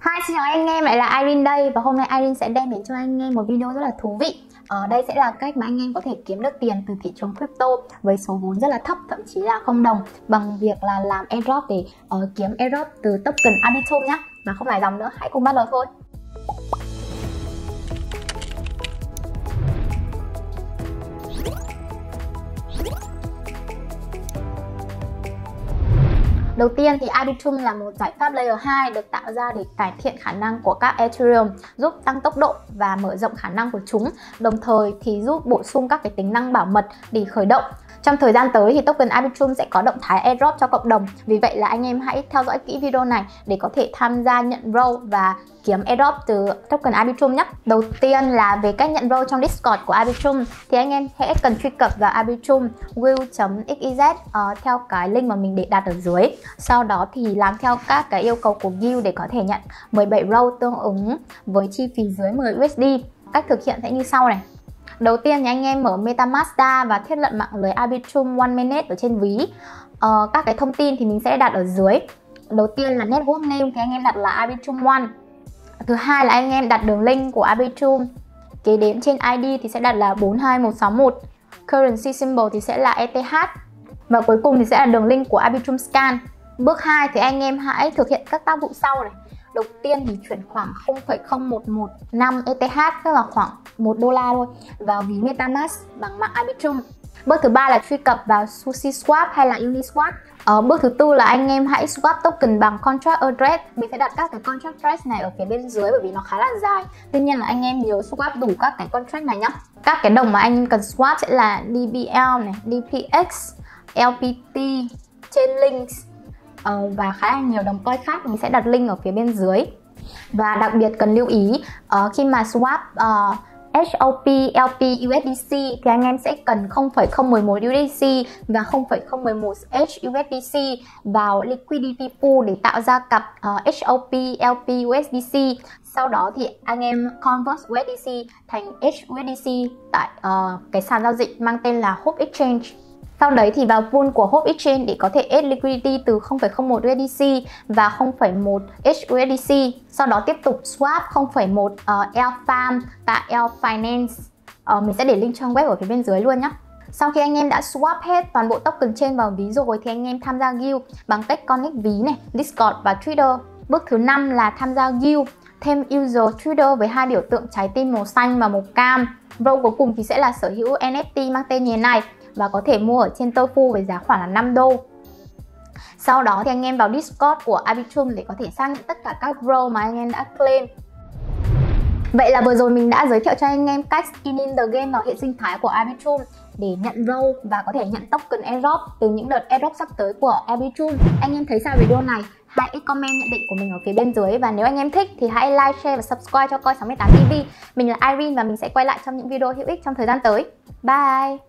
Hi, xin chào anh em, lại là Irene đây và hôm nay Irene sẽ đem đến cho anh em một video rất là thú vị. Ở đây sẽ là cách mà anh em có thể kiếm được tiền từ thị trường crypto với số vốn rất là thấp thậm chí là không đồng bằng việc là làm airdrop để uh, kiếm airdrop từ token Arbitrum nhé mà không phải dòng nữa hãy cùng bắt đầu thôi. Đầu tiên thì Arbitrum là một giải pháp layer 2 được tạo ra để cải thiện khả năng của các Ethereum, giúp tăng tốc độ và mở rộng khả năng của chúng, đồng thời thì giúp bổ sung các cái tính năng bảo mật để khởi động trong thời gian tới thì token Arbitrum sẽ có động thái airdrop cho cộng đồng. Vì vậy là anh em hãy theo dõi kỹ video này để có thể tham gia nhận roll và kiếm airdrop từ token Arbitrum nhé. Đầu tiên là về cách nhận roll trong Discord của Arbitrum thì anh em hãy cần truy cập vào Arbitrum will.xyz uh, theo cái link mà mình để đặt ở dưới. Sau đó thì làm theo các cái yêu cầu của Guild để có thể nhận 17 roll tương ứng với chi phí dưới 10 USD. Cách thực hiện sẽ như sau này. Đầu tiên thì anh em mở MetaMask và thiết lập mạng lưới Arbitrum One Minute ở trên ví. Ờ, các cái thông tin thì mình sẽ đặt ở dưới. Đầu tiên là network name thì anh em đặt là Arbitrum One. Thứ hai là anh em đặt đường link của Arbitrum. Kế đến trên ID thì sẽ đặt là 42161. Currency symbol thì sẽ là ETH. Và cuối cùng thì sẽ là đường link của Arbitrum Scan. Bước 2 thì anh em hãy thực hiện các tác vụ sau này đầu tiên thì chuyển khoảng 0,0115 ETH tức là khoảng 1 đô la thôi vào ví MetaMask bằng mạng Arbitrum Bước thứ ba là truy cập vào SushiSwap hay là Uniswap. Ở bước thứ tư là anh em hãy swap token bằng contract address. Mình sẽ đặt các cái contract address này ở phía bên dưới bởi vì nó khá là dài. Tuy nhiên là anh em nhớ swap đủ các cái contract này nhá. Các cái đồng mà anh cần swap sẽ là DBL này, DPX, LPT, Chainlinks, uh, và khá là nhiều đồng coin khác mình sẽ đặt link ở phía bên dưới và đặc biệt cần lưu ý uh, khi mà swap ờ, uh, HOP, LP, USDC thì anh em sẽ cần 0,011 USDC và 0,011 HUSDC vào liquidity pool để tạo ra cặp uh, HOP, LP, USDC. Sau đó thì anh em convert USDC thành HUSDC tại uh, cái sàn giao dịch mang tên là Hope Exchange. Sau đấy thì vào pool của Hope Exchange để có thể add liquidity từ 0,01 USDC và 0,1 HUSDC. Sau đó tiếp tục swap 0,1 uh, ờ, L Farm tại L Finance. Uh, mình sẽ để link trang web ở phía bên dưới luôn nhé. Sau khi anh em đã swap hết toàn bộ token trên vào ví rồi thì anh em tham gia guild bằng cách connect ví này, Discord và Twitter. Bước thứ năm là tham gia guild, thêm user Twitter với hai biểu tượng trái tim màu xanh và màu cam. Role cuối cùng thì sẽ là sở hữu NFT mang tên như thế này và có thể mua ở trên Tofu với giá khoảng là 5 đô. Sau đó thì anh em vào Discord của Arbitrum để có thể xác nhận tất cả các role mà anh em đã claim. Vậy là vừa rồi mình đã giới thiệu cho anh em cách skin in the game vào hệ sinh thái của Arbitrum để nhận role và có thể nhận token airdrop từ những đợt airdrop sắp tới của Arbitrum. Anh em thấy sao video này? Hãy comment nhận định của mình ở phía bên dưới và nếu anh em thích thì hãy like, share và subscribe cho Coi 68 TV. Mình là Irene và mình sẽ quay lại trong những video hữu ích trong thời gian tới. Bye!